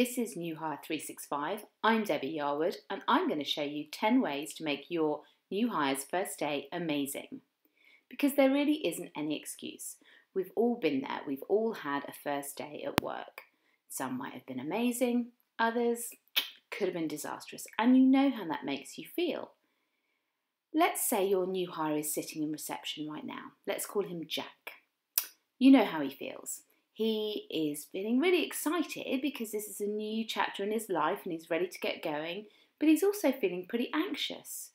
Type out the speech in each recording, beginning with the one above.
This is New Hire 365. I'm Debbie Yarwood and I'm going to show you 10 ways to make your new hire's first day amazing. Because there really isn't any excuse. We've all been there, we've all had a first day at work. Some might have been amazing, others could have been disastrous, and you know how that makes you feel. Let's say your new hire is sitting in reception right now. Let's call him Jack. You know how he feels. He is feeling really excited because this is a new chapter in his life and he's ready to get going, but he's also feeling pretty anxious.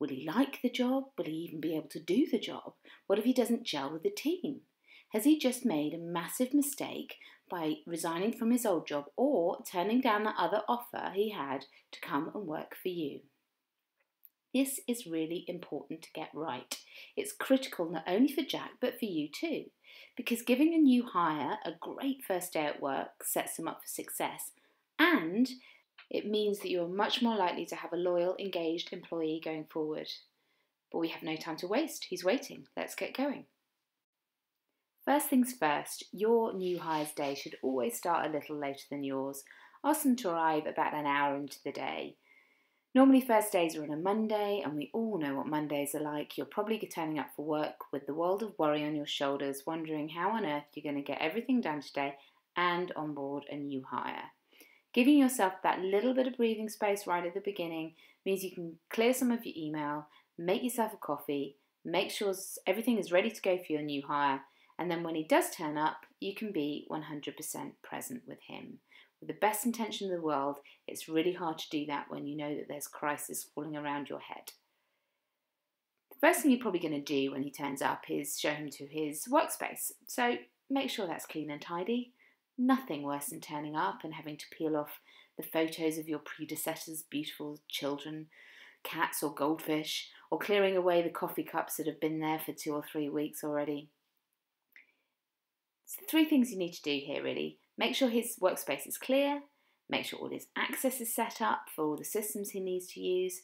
Will he like the job? Will he even be able to do the job? What if he doesn't gel with the team? Has he just made a massive mistake by resigning from his old job or turning down the other offer he had to come and work for you? This is really important to get right. It's critical not only for Jack but for you too because giving a new hire a great first day at work sets them up for success and it means that you're much more likely to have a loyal, engaged employee going forward. But we have no time to waste. He's waiting. Let's get going. First things first, your new hire's day should always start a little later than yours. Ask them to arrive about an hour into the day. Normally, first days are on a Monday, and we all know what Mondays are like. You're probably turning up for work with the world of worry on your shoulders, wondering how on earth you're going to get everything done today and onboard a new hire. Giving yourself that little bit of breathing space right at the beginning means you can clear some of your email, make yourself a coffee, make sure everything is ready to go for your new hire, and then when he does turn up, you can be 100% present with him with the best intention in the world, it's really hard to do that when you know that there's crisis falling around your head. The first thing you're probably going to do when he turns up is show him to his workspace. So make sure that's clean and tidy. Nothing worse than turning up and having to peel off the photos of your predecessors' beautiful children, cats or goldfish, or clearing away the coffee cups that have been there for two or three weeks already. So, three things you need to do here really Make sure his workspace is clear, make sure all his access is set up for all the systems he needs to use,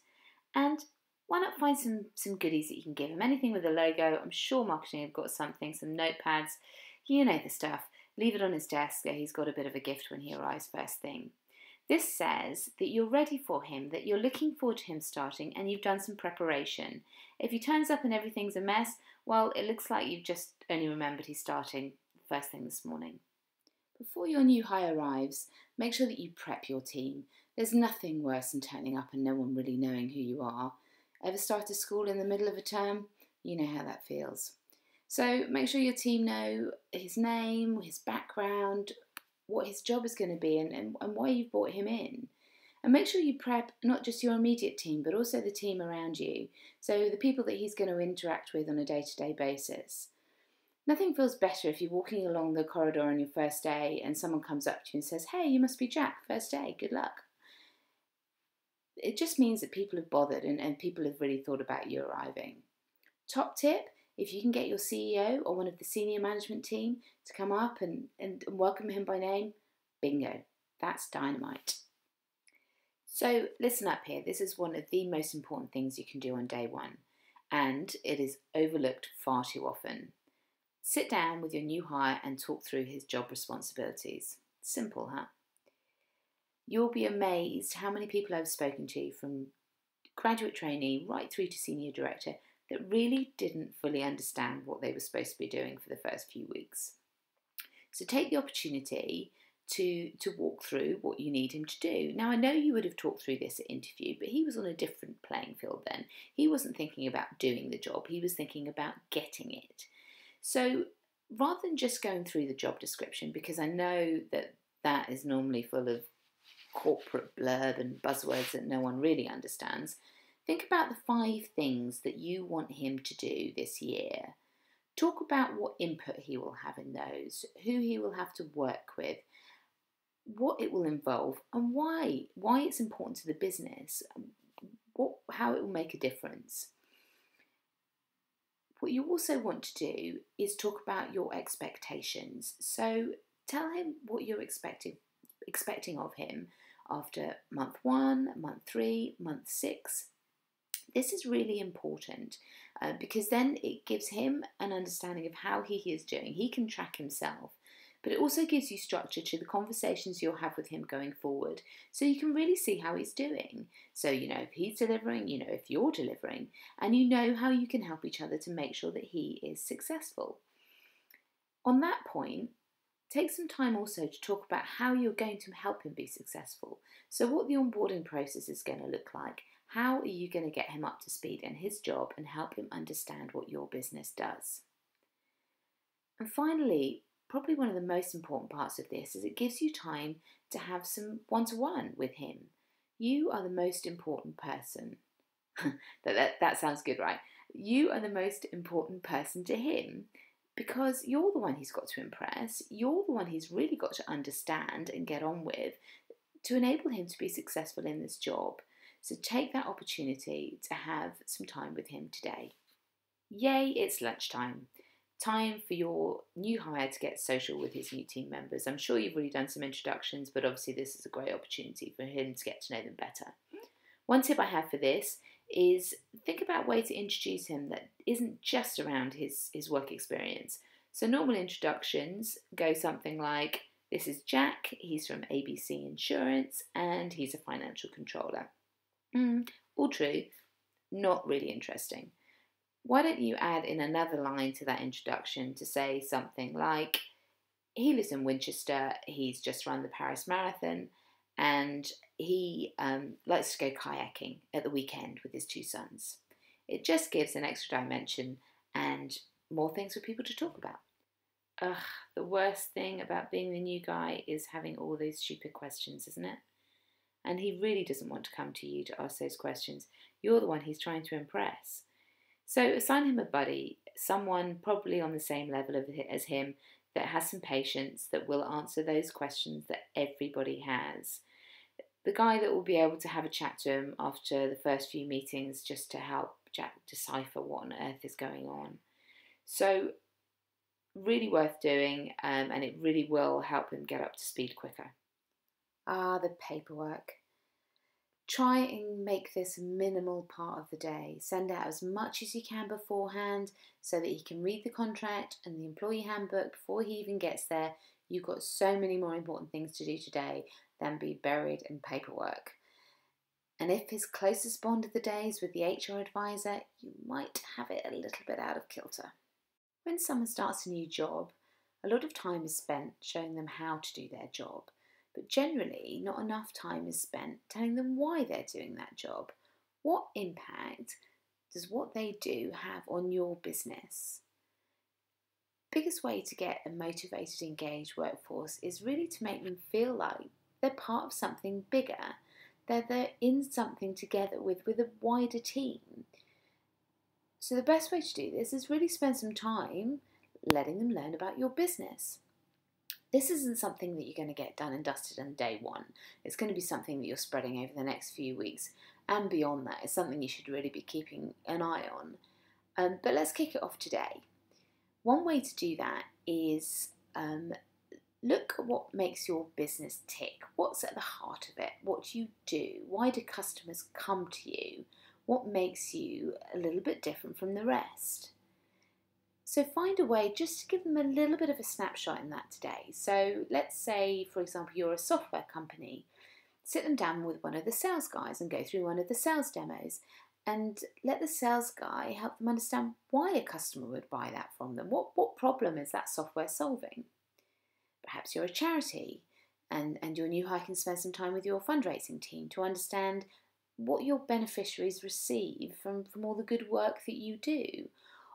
and why not find some, some goodies that you can give him? Anything with a logo, I'm sure marketing have got something, some notepads, you know the stuff. Leave it on his desk, he's got a bit of a gift when he arrives first thing. This says that you're ready for him, that you're looking forward to him starting, and you've done some preparation. If he turns up and everything's a mess, well, it looks like you've just only remembered he's starting first thing this morning. Before your new hire arrives, make sure that you prep your team. There's nothing worse than turning up and no one really knowing who you are. Ever start a school in the middle of a term? You know how that feels. So make sure your team know his name, his background, what his job is going to be, and, and, and why you've brought him in. And make sure you prep not just your immediate team, but also the team around you. So the people that he's going to interact with on a day to day basis. Nothing feels better if you're walking along the corridor on your first day and someone comes up to you and says, Hey, you must be Jack, first day, good luck. It just means that people have bothered and, and people have really thought about you arriving. Top tip if you can get your CEO or one of the senior management team to come up and, and welcome him by name, bingo, that's dynamite. So, listen up here. This is one of the most important things you can do on day one, and it is overlooked far too often. Sit down with your new hire and talk through his job responsibilities. Simple, huh? You'll be amazed how many people I've spoken to from graduate trainee right through to senior director that really didn't fully understand what they were supposed to be doing for the first few weeks. So take the opportunity to to walk through what you need him to do. Now I know you would have talked through this at interview, but he was on a different playing field then. He wasn't thinking about doing the job, he was thinking about getting it. So rather than just going through the job description, because I know that that is normally full of corporate blurb and buzzwords that no one really understands, think about the five things that you want him to do this year. Talk about what input he will have in those, who he will have to work with, what it will involve, and why. Why it's important to the business, what, how it will make a difference. What you also want to do is talk about your expectations. So tell him what you're expecting expecting of him after month one, month three, month six. This is really important uh, because then it gives him an understanding of how he is doing. He can track himself. But it also gives you structure to the conversations you'll have with him going forward so you can really see how he's doing. So, you know, if he's delivering, you know, if you're delivering, and you know how you can help each other to make sure that he is successful. On that point, take some time also to talk about how you're going to help him be successful. So, what the onboarding process is going to look like. How are you going to get him up to speed in his job and help him understand what your business does? And finally, probably one of the most important parts of this is it gives you time to have some one to one with him. You are the most important person. that, that, that sounds good, right? You are the most important person to him because you're the one he's got to impress. You're the one he's really got to understand and get on with to enable him to be successful in this job. So take that opportunity to have some time with him today. Yay, it's lunchtime time for your new hire to get social with his new team members. I'm sure you've already done some introductions, but obviously, this is a great opportunity for him to get to know them better. One tip I have for this is think about a way to introduce him that isn't just around his, his work experience. So, normal introductions go something like This is Jack, he's from ABC Insurance, and he's a financial controller. Mm, all true, not really interesting why don't you add in another line to that introduction to say something like, he lives in Winchester, he's just run the Paris Marathon, and he um, likes to go kayaking at the weekend with his two sons. It just gives an extra dimension and more things for people to talk about. Ugh, the worst thing about being the new guy is having all those stupid questions, isn't it? And he really doesn't want to come to you to ask those questions. You're the one he's trying to impress. So assign him a buddy, someone probably on the same level of, as him that has some patience that will answer those questions that everybody has. The guy that will be able to have a chat to him after the first few meetings just to help Jack decipher what on earth is going on. So, really worth doing, um, and it really will help him get up to speed quicker. Ah, the paperwork. Try and make this a minimal part of the day. Send out as much as you can beforehand so that he can read the contract and the employee handbook before he even gets there. You've got so many more important things to do today than be buried in paperwork. And if his closest bond of the day is with the HR advisor, you might have it a little bit out of kilter. When someone starts a new job, a lot of time is spent showing them how to do their job but generally not enough time is spent telling them why they're doing that job. What impact does what they do have on your business? Biggest way to get a motivated, engaged workforce is really to make them feel like they're part of something bigger, that they're in something together with, with a wider team. So, the best way to do this is really spend some time letting them learn about your business. This isn't something that you're going to get done and dusted on day one. It's going to be something that you're spreading over the next few weeks and beyond that. It's something you should really be keeping an eye on. Um, but let's kick it off today. One way to do that is um, look at what makes your business tick. What's at the heart of it? What do you do? Why do customers come to you? What makes you a little bit different from the rest? So find a way just to give them a little bit of a snapshot in that today. So let's say, for example, you're a software company. Sit them down with one of the sales guys and go through one of the sales demos and let the sales guy help them understand why a customer would buy that from them. What, what problem is that software solving? Perhaps you're a charity and, and your new hire can spend some time with your fundraising team to understand what your beneficiaries receive from, from all the good work that you do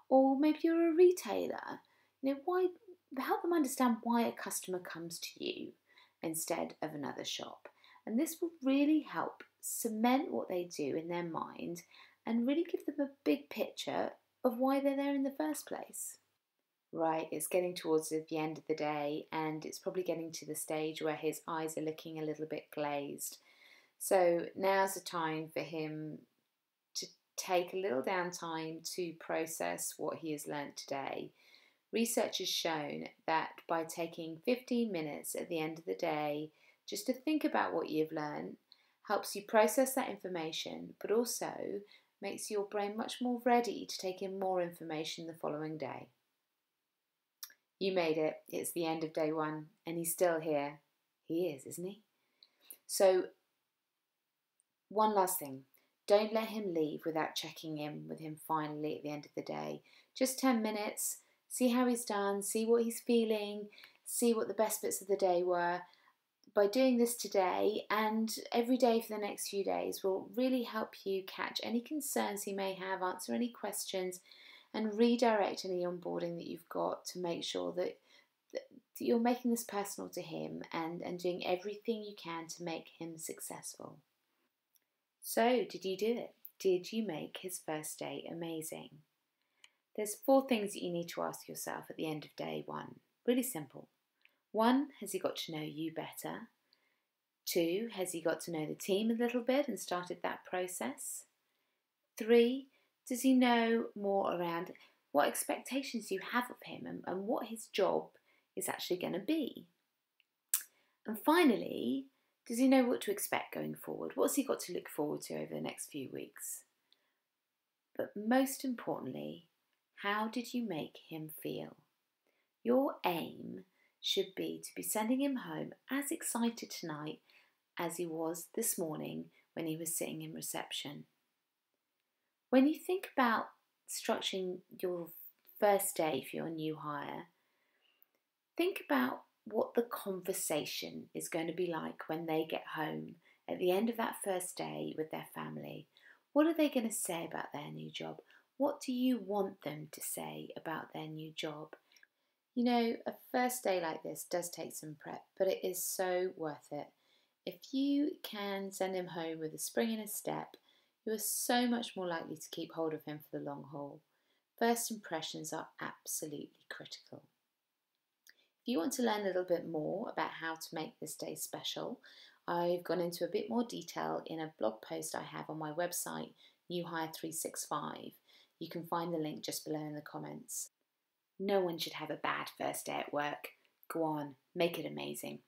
or maybe you're a retailer. You know, why help them understand why a customer comes to you instead of another shop. And this will really help cement what they do in their mind and really give them a big picture of why they're there in the first place. Right, it's getting towards the end of the day, and it's probably getting to the stage where his eyes are looking a little bit glazed. So now's the time for him take a little downtime to process what he has learnt today. Research has shown that by taking 15 minutes at the end of the day just to think about what you've learned helps you process that information, but also makes your brain much more ready to take in more information the following day. You made it. It's the end of day one, and he's still here. He is, isn't he? So, one last thing don't let him leave without checking in with him finally at the end of the day. Just 10 minutes, see how he's done, see what he's feeling, see what the best bits of the day were. By doing this today and every day for the next few days will really help you catch any concerns he may have, answer any questions, and redirect any onboarding that you've got to make sure that, that you're making this personal to him and, and doing everything you can to make him successful. So, did you do it? Did you make his first day amazing? There's four things that you need to ask yourself at the end of day one. Really simple. One, has he got to know you better? Two, has he got to know the team a little bit and started that process? Three, does he know more around what expectations you have of him and, and what his job is actually going to be? And finally, does he know what to expect going forward? What's he got to look forward to over the next few weeks? But most importantly, how did you make him feel? Your aim should be to be sending him home as excited tonight as he was this morning when he was sitting in reception. When you think about structuring your first day for your new hire, think about what the conversation is going to be like when they get home at the end of that first day with their family. What are they going to say about their new job? What do you want them to say about their new job? You know, a first day like this does take some prep, but it is so worth it. If you can send him home with a spring in his step, you are so much more likely to keep hold of him for the long haul. First impressions are absolutely critical. If you want to learn a little bit more about how to make this day special, I've gone into a bit more detail in a blog post I have on my website, New Hire 365. You can find the link just below in the comments. No one should have a bad first day at work. Go on, make it amazing.